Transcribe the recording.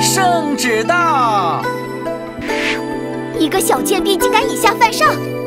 圣旨到一个小贱婢竟敢以下犯上。